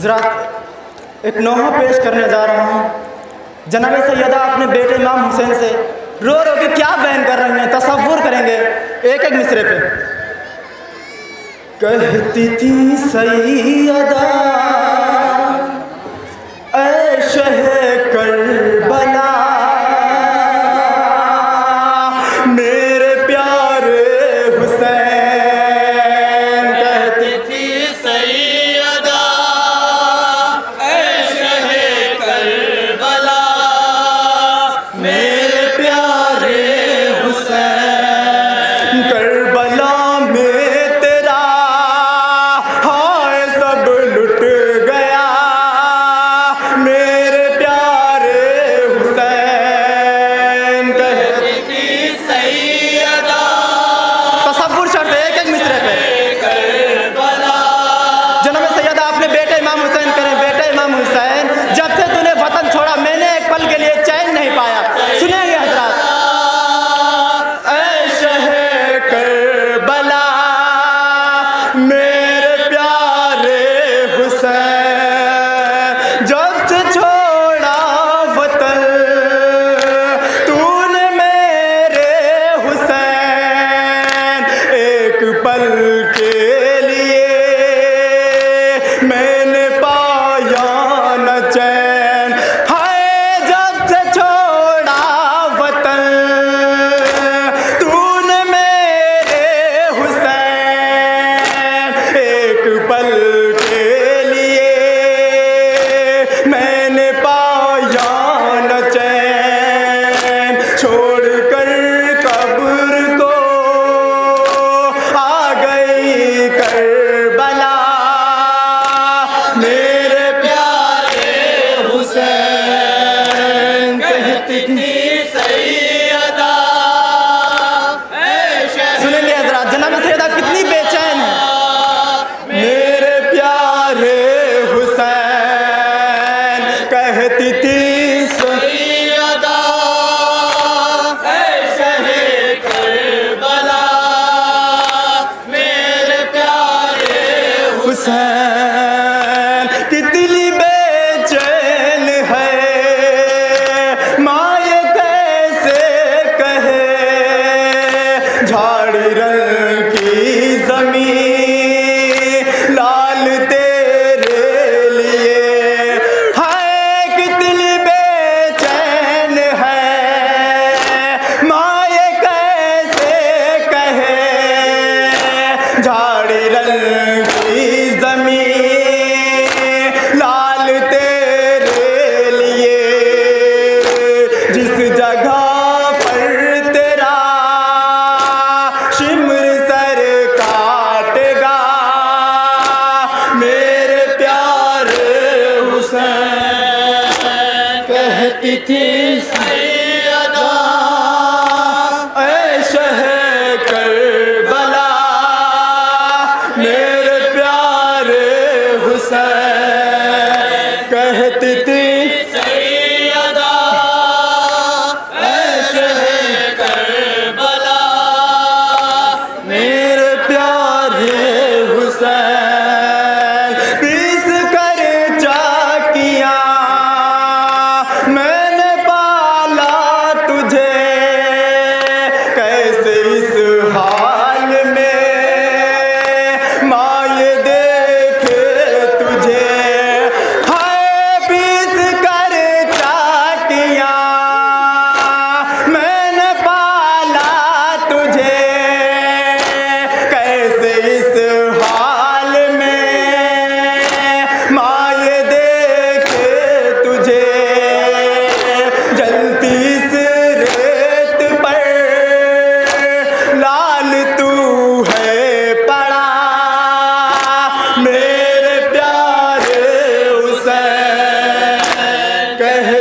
हज़रत एक नोहा पेश करने जा रहा हूँ। जनाब सैदा अपने बेटे इमाम हुसैन से, रो रो के क्या बयान कर रहे हैं? तस्वुर करेंगे एक एक मिसरे पे। कहती थी सैदा ऐ शहर 자리를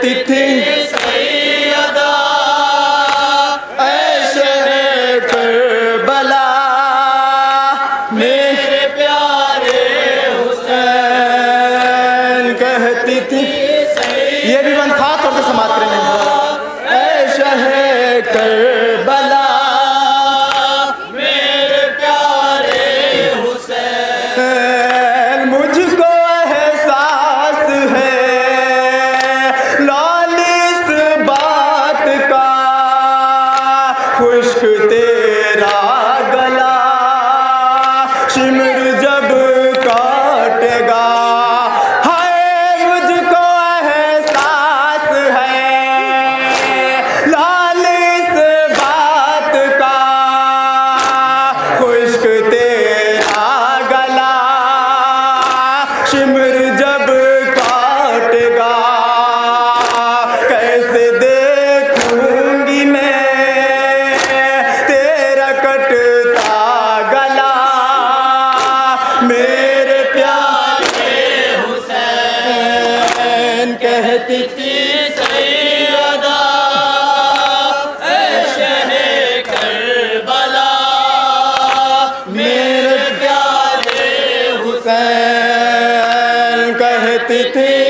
ti ti. ti. Pete.